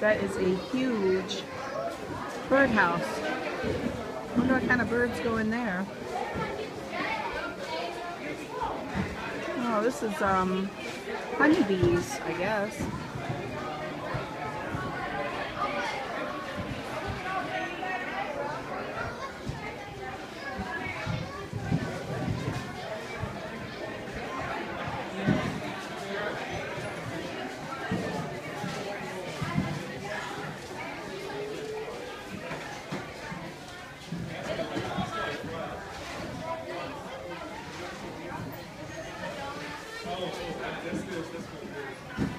That is a huge birdhouse. wonder what kind of birds go in there. Oh, this is um honeybees, I guess. Oh, oh, that,